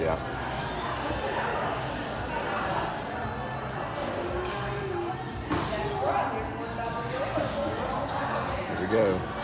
Yeah. Here we go.